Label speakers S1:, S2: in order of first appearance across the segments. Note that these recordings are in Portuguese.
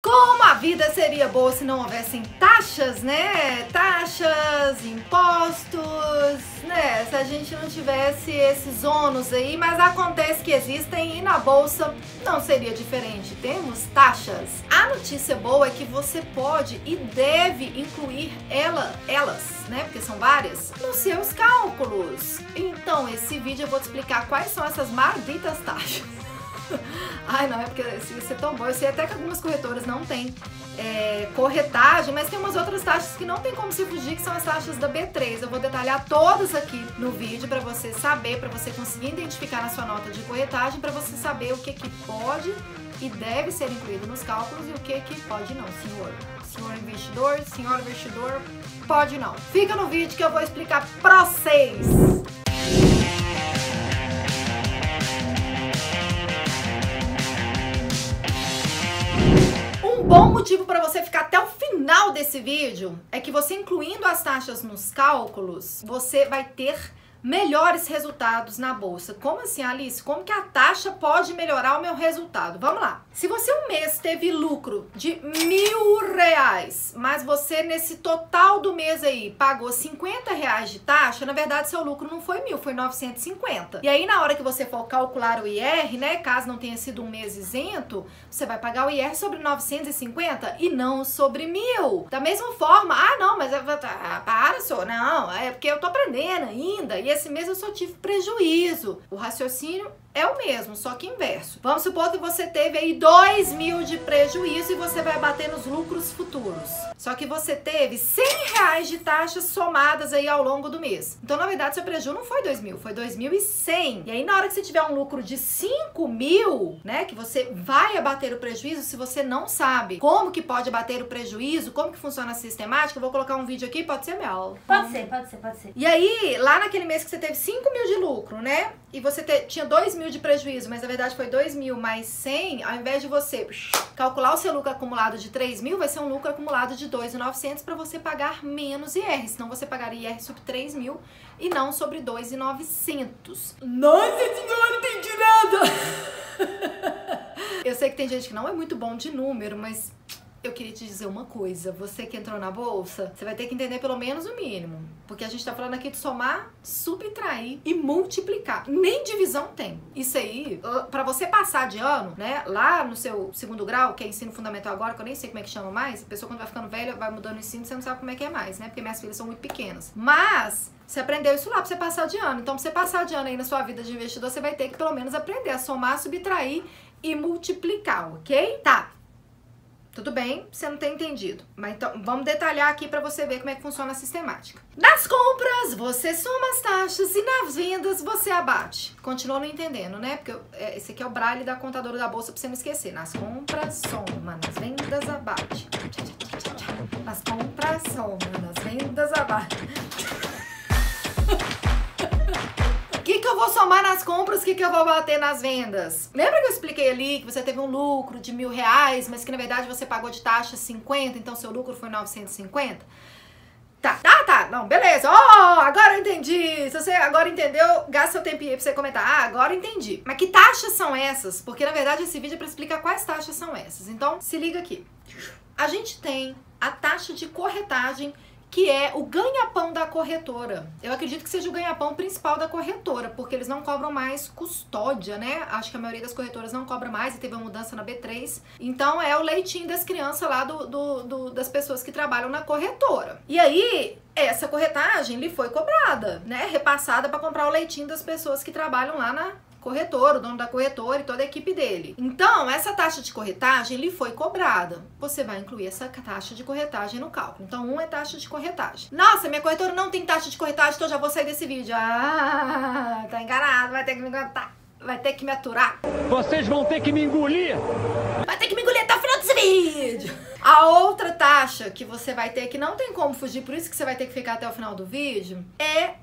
S1: Como a vida seria boa se não houvessem taxas, né? Taxas, impostos, né? Se a gente não tivesse esses ônus aí, mas acontece que existem e na bolsa não seria diferente. Temos taxas. A notícia boa é que você pode e deve incluir ela, elas, né? Porque são várias, nos seus cálculos. Então, esse vídeo eu vou te explicar quais são essas malditas taxas. Ai, não, é porque isso é tão bom. Eu sei até que algumas corretoras não têm é, corretagem, mas tem umas outras taxas que não tem como se fugir, que são as taxas da B3. Eu vou detalhar todas aqui no vídeo para você saber, para você conseguir identificar na sua nota de corretagem, para você saber o que, que pode e deve ser incluído nos cálculos e o que, que pode não, senhor. Senhor investidor, senhor investidor, pode não. Fica no vídeo que eu vou explicar pra vocês. Bom motivo para você ficar até o final desse vídeo é que você incluindo as taxas nos cálculos, você vai ter melhores resultados na bolsa. Como assim, Alice? Como que a taxa pode melhorar o meu resultado? Vamos lá. Se você um mês teve lucro de mil reais, mas você nesse total do mês aí pagou 50 reais de taxa, na verdade seu lucro não foi mil, foi 950. E aí na hora que você for calcular o IR, né, caso não tenha sido um mês isento, você vai pagar o IR sobre 950 e não sobre mil. Da mesma forma, ah não, mas ah, para, senhor, não, é porque eu tô aprendendo ainda. E e esse mês eu só tive prejuízo. O raciocínio é o mesmo, só que inverso. Vamos supor que você teve aí 2 mil de prejuízo e você vai bater nos lucros futuros. Só que você teve 100 reais de taxas somadas aí ao longo do mês. Então, na verdade, seu prejuízo não foi 2 mil, foi 2.100. E aí, na hora que você tiver um lucro de 5 mil, né, que você vai abater o prejuízo, se você não sabe como que pode abater o prejuízo, como que funciona a sistemática, eu vou colocar um vídeo aqui, pode ser, Mel?
S2: Pode ser, pode ser, pode ser.
S1: E aí, lá naquele mês que você teve 5 mil de lucro, né, e você te, tinha 2 mil de prejuízo, mas na verdade foi 2 mil mais 100, ao invés de você calcular o seu lucro acumulado de 3 mil, vai ser um lucro acumulado de 2.900 para você pagar menos IR. Senão você pagaria IR sobre 3 mil e não sobre 2.900. Nossa senhora, não entendi nada! Eu sei que tem gente que não é muito bom de número, mas eu queria te dizer uma coisa. Você que entrou na bolsa, você vai ter que entender pelo menos o mínimo. Porque a gente tá falando aqui de somar, subtrair e multiplicar. Nem divisão tem. Isso aí, para você passar de ano, né? Lá no seu segundo grau, que é ensino fundamental agora, que eu nem sei como é que chama mais, a pessoa quando vai ficando velha vai mudando o ensino, você não sabe como é que é mais, né? Porque minhas filhas são muito pequenas. Mas você aprendeu isso lá pra você passar de ano. Então, pra você passar de ano aí na sua vida de investidor, você vai ter que pelo menos aprender a somar, subtrair e multiplicar, ok? Tá. Tudo bem, você não tem entendido. Mas então, vamos detalhar aqui para você ver como é que funciona a sistemática. Nas compras, você soma as taxas e nas vendas você abate. Continua não entendendo, né? Porque é, esse aqui é o braille da contadora da bolsa para você não esquecer. Nas compras, soma. Nas vendas, abate. Nas compras, soma. Nas vendas, abate vou somar nas compras, o que, que eu vou bater nas vendas? Lembra que eu expliquei ali que você teve um lucro de mil reais, mas que na verdade você pagou de taxa 50, então seu lucro foi 950? Tá, tá, tá, não, beleza. Oh, agora eu entendi. Se você agora entendeu, gasta seu tempinho aí pra você comentar. Ah, agora entendi. Mas que taxas são essas? Porque na verdade esse vídeo é pra explicar quais taxas são essas. Então, se liga aqui. A gente tem a taxa de corretagem que é o ganha-pão da corretora. Eu acredito que seja o ganha-pão principal da corretora, porque eles não cobram mais custódia, né? Acho que a maioria das corretoras não cobra mais e teve uma mudança na B3. Então é o leitinho das crianças lá do, do, do das pessoas que trabalham na corretora. E aí, essa corretagem lhe foi cobrada, né? Repassada para comprar o leitinho das pessoas que trabalham lá na corretor, o dono da corretora e toda a equipe dele. Então, essa taxa de corretagem lhe foi cobrada. Você vai incluir essa taxa de corretagem no cálculo. Então, um é taxa de corretagem. Nossa, minha corretora não tem taxa de corretagem, então já vou sair desse vídeo. Ah, tá enganado, vai ter que me aguentar. Vai ter que me aturar.
S3: Vocês vão ter que me engolir.
S1: Vai ter que me engolir até o final desse vídeo. A outra taxa que você vai ter, que não tem como fugir, por isso que você vai ter que ficar até o final do vídeo, é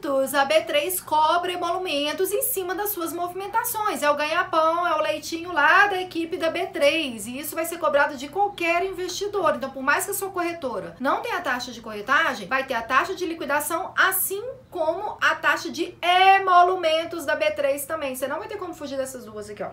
S1: emolumentos. A B3 cobra emolumentos em cima das suas movimentações. É o ganha-pão, é o leitinho lá da equipe da B3. E isso vai ser cobrado de qualquer investidor. Então, por mais que a sua corretora não tenha taxa de corretagem, vai ter a taxa de liquidação, assim como a taxa de emolumentos da B3 também. Você não vai ter como fugir dessas duas aqui, ó.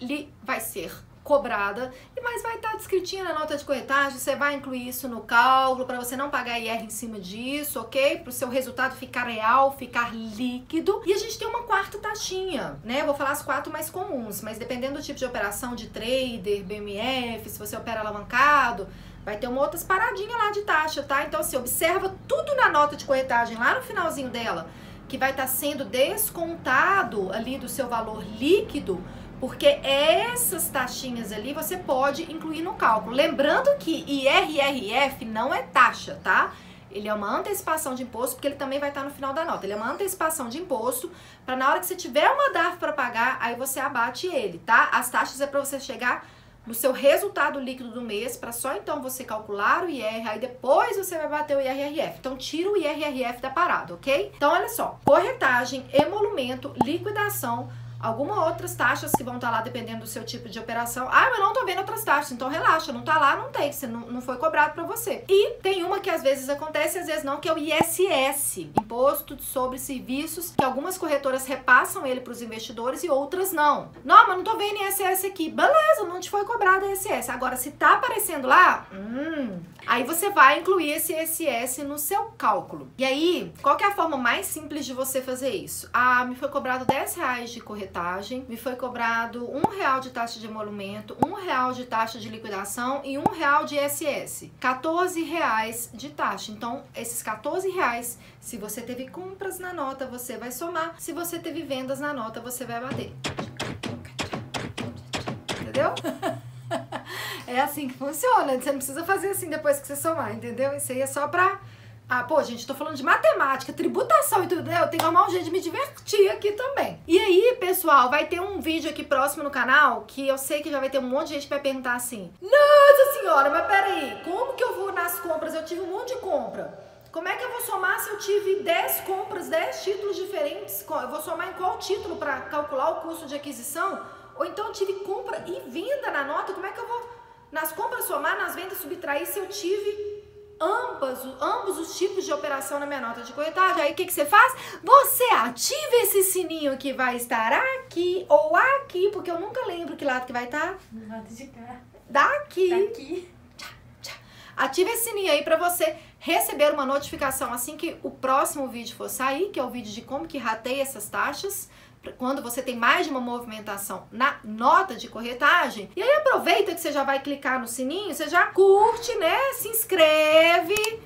S1: Li vai ser cobrada, mas vai estar descritinha na nota de corretagem, você vai incluir isso no cálculo para você não pagar IR em cima disso, ok? Para o seu resultado ficar real, ficar líquido. E a gente tem uma quarta taxinha, né? Eu vou falar as quatro mais comuns, mas dependendo do tipo de operação de trader, BMF, se você opera alavancado, vai ter uma outras paradinha lá de taxa, tá? Então, assim, observa tudo na nota de corretagem lá no finalzinho dela, que vai estar sendo descontado ali do seu valor líquido porque essas taxinhas ali você pode incluir no cálculo. Lembrando que IRRF não é taxa, tá? Ele é uma antecipação de imposto, porque ele também vai estar no final da nota. Ele é uma antecipação de imposto, para na hora que você tiver uma DARF para pagar, aí você abate ele, tá? As taxas é para você chegar no seu resultado líquido do mês, para só então você calcular o IR, aí depois você vai bater o IRRF. Então tira o IRRF da parada, ok? Então olha só, corretagem, emolumento, liquidação, alguma outras taxas que vão estar tá lá dependendo do seu tipo de operação. Ah, mas não tô vendo outras taxas, então relaxa, não tá lá, não tem, você não, não foi cobrado para você. E tem uma que às vezes acontece, às vezes não, que é o ISS, Imposto sobre Serviços, que algumas corretoras repassam ele para os investidores e outras não. Não, mas não tô vendo ISS aqui. Beleza, não te foi cobrado ISS. Agora, se tá aparecendo lá, hum, aí você vai incluir esse ISS no seu cálculo. E aí, qual é a forma mais simples de você fazer isso? Ah, me foi cobrado 10 reais de corretora me foi cobrado um real de taxa de emolumento, um real de taxa de liquidação e um real de ISS. 14 reais de taxa. Então, esses 14 reais, se você teve compras na nota, você vai somar. Se você teve vendas na nota, você vai bater. Entendeu? é assim que funciona. Você não precisa fazer assim depois que você somar, entendeu? Isso aí é só pra ah, pô, gente, tô falando de matemática, tributação e tudo, né? eu tenho que arrumar um jeito de me divertir aqui também. E aí, pessoal, vai ter um vídeo aqui próximo no canal que eu sei que já vai ter um monte de gente que vai perguntar assim: Nossa senhora, mas peraí, como que eu vou nas compras? Eu tive um monte de compra. Como é que eu vou somar se eu tive 10 compras, 10 títulos diferentes? Eu vou somar em qual título para calcular o custo de aquisição? Ou então eu tive compra e venda na nota? Como é que eu vou nas compras somar, nas vendas subtrair se eu tive ambas, ambos os tipos de operação na minha nota de corretagem. Aí o que, que você faz? Você ativa esse sininho que vai estar aqui ou aqui, porque eu nunca lembro que lado que vai estar.
S2: Lado de cá.
S1: Daqui.
S2: Daqui.
S1: Ative esse sininho aí para você receber uma notificação assim que o próximo vídeo for sair, que é o vídeo de como que rateia essas taxas quando você tem mais de uma movimentação na nota de corretagem. E aí aproveita que você já vai clicar no sininho, você já curte, né? Se inscreve,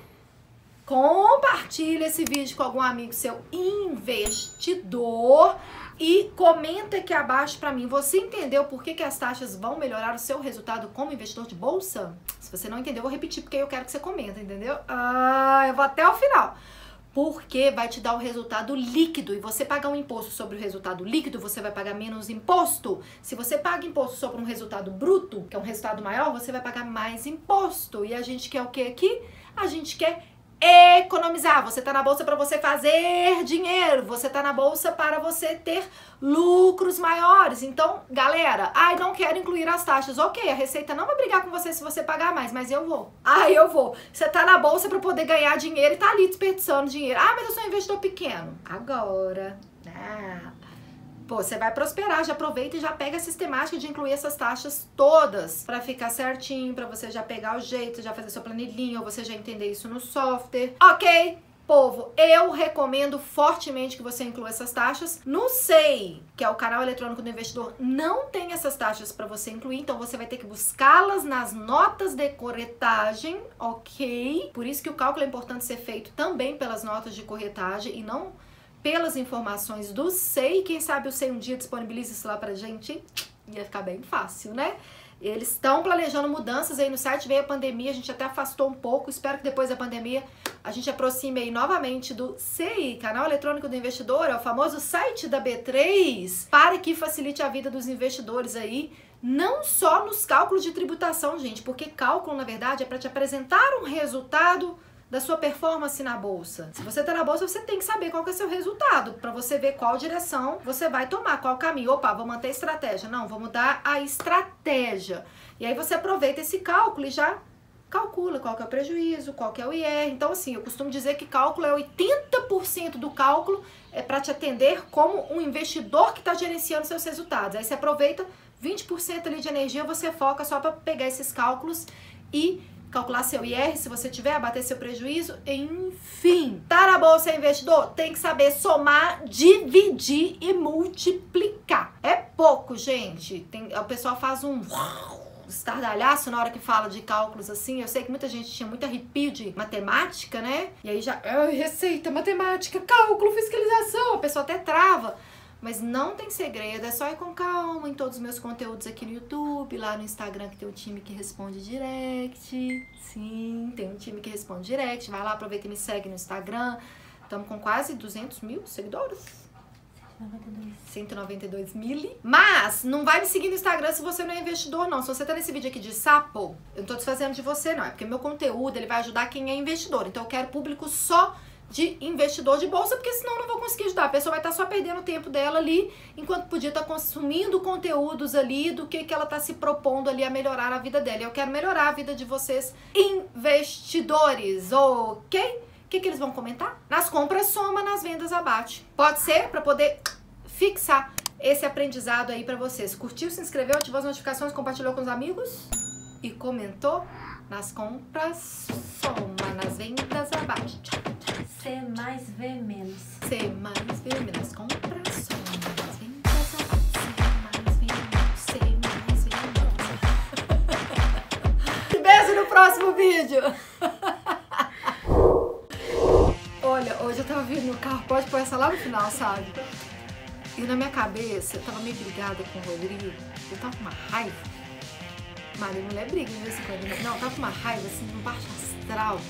S1: compartilha esse vídeo com algum amigo seu investidor e comenta aqui abaixo para mim. Você entendeu por que, que as taxas vão melhorar o seu resultado como investidor de bolsa? Se você não entendeu, eu vou repetir porque eu quero que você comenta, entendeu? Ah, eu vou até o final porque vai te dar o resultado líquido e você pagar um imposto sobre o resultado líquido, você vai pagar menos imposto. Se você paga imposto sobre um resultado bruto, que é um resultado maior, você vai pagar mais imposto. E a gente quer o que aqui? A gente quer economizar. Você está na bolsa para você fazer dinheiro. Você está na bolsa para você ter lucros maiores. Então, galera, ai, não quero incluir as taxas. Ok, a Receita não vai brigar com você se você pagar mais, mas eu vou. Ai, eu vou. Você está na bolsa para poder ganhar dinheiro e tá ali desperdiçando dinheiro. Ah, mas eu sou um investidor pequeno. Agora. Ah, Pô, você vai prosperar, já aproveita e já pega a sistemática de incluir essas taxas todas para ficar certinho, para você já pegar o jeito, já fazer sua planilhinha, ou você já entender isso no software. Ok? Povo, eu recomendo fortemente que você inclua essas taxas. No SEI, que é o canal eletrônico do investidor, não tem essas taxas para você incluir, então você vai ter que buscá-las nas notas de corretagem, ok? Por isso que o cálculo é importante ser feito também pelas notas de corretagem e não pelas informações do SEI. Quem sabe o SEI um dia disponibiliza isso lá pra gente. Ia ficar bem fácil, né? Eles estão planejando mudanças aí no site, veio a pandemia, a gente até afastou um pouco. Espero que depois da pandemia a gente aproxime aí novamente do CI, Canal Eletrônico do Investidor, é o famoso site da B3, para que facilite a vida dos investidores aí, não só nos cálculos de tributação, gente, porque cálculo, na verdade, é para te apresentar um resultado da sua performance na bolsa. Se você está na bolsa, você tem que saber qual que é o seu resultado, para você ver qual direção você vai tomar, qual caminho. Opa, vou manter a estratégia. Não, vou mudar a estratégia. E aí você aproveita esse cálculo e já calcula qual que é o prejuízo, qual que é o IR. Então, assim, eu costumo dizer que cálculo é 80% do cálculo é para te atender como um investidor que está gerenciando seus resultados. Aí você aproveita, 20% ali de energia você foca só para pegar esses cálculos e calcular seu IR, se você tiver, abater seu prejuízo, enfim. Tá na bolsa, investidor? Tem que saber somar, dividir e multiplicar. É pouco, gente. Tem, o pessoal faz um estardalhaço na hora que fala de cálculos assim. Eu sei que muita gente tinha muito arrepio de matemática, né? E aí já, ai, receita, matemática, cálculo, fiscalização, a pessoa até trava. Mas não tem segredo, é só ir com calma em todos os meus conteúdos aqui no YouTube, lá no Instagram que tem um time que responde direct. Sim, tem um time que responde direct. Vai lá, aproveita e me segue no Instagram. Estamos com quase 200 mil seguidores. 192 mil. Mas não vai me seguir no Instagram se você não é investidor, não. Se você tá nesse vídeo aqui de sapo, eu não tô desfazendo de você, não. É porque meu conteúdo ele vai ajudar quem é investidor. Então eu quero público só de investidor de bolsa, porque senão não vou conseguir ajudar. A pessoa vai estar só perdendo o tempo dela ali, enquanto podia estar consumindo conteúdos ali do que, que ela está se propondo ali a melhorar a vida dela. Eu quero melhorar a vida de vocês, investidores, ok? O que, que eles vão comentar? Nas compras soma, nas vendas abate. Pode ser para poder fixar esse aprendizado aí para vocês. Curtiu, se inscreveu, ativou as notificações, compartilhou com os amigos e comentou? Nas compras soma, nas vendas abate. Tchau.
S2: C mais V menos.
S1: C mais V menos. Compra só mais vendas C mais V menos. C mais V menos. Beijo no próximo vídeo. Olha, hoje eu tava vindo no carro, pode pôr essa lá no final, sabe? E na minha cabeça, eu tava meio brigada com o Rodrigo. Eu tava com uma raiva. Marido e mulher briga de vez em quando. Não, eu tava com uma raiva, assim, no baixo astral.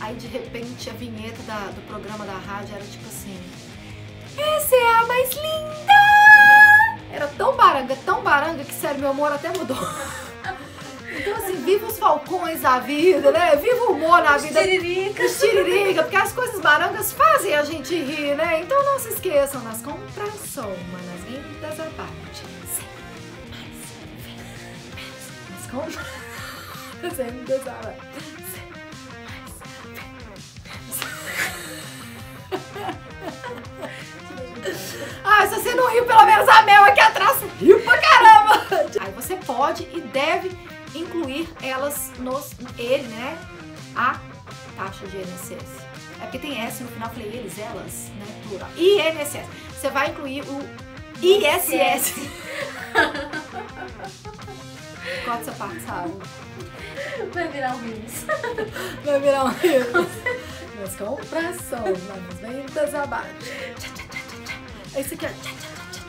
S1: Aí de repente a vinheta da, do programa da rádio era tipo assim: Essa é a mais linda! Era tão baranga, tão baranga que sério, meu humor até mudou. Então, assim, viva os falcões da vida, né? Viva o humor na vida.
S2: Tiririca.
S1: Tiririca, porque as coisas barangas fazem a gente rir, né? Então não se esqueçam, nas compras soma, nas vendas a parte. Nas compras. Nas vendas a parte. Você não riu, pelo menos a Mel aqui atrás riu pra caramba. Aí você pode e deve incluir elas nos ele, né? A taxa de INSS. É porque tem S no final, falei eles, elas, né? Plural. INSS. Você vai incluir o ISS. Corta essa parte, sabe?
S2: Vai virar um rios.
S1: Vai virar um rios. Nas compras são, nas vendas abaixo. Esse aqui, é ó. Tchá, tchá, tchá,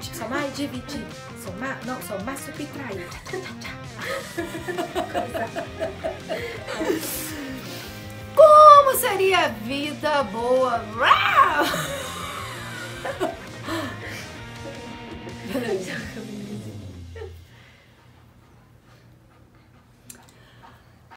S1: tchá. Somar e dividir. Somar, não, somar, subtrair. Tchá, tchá, tchá. Como seria a vida boa? Uau!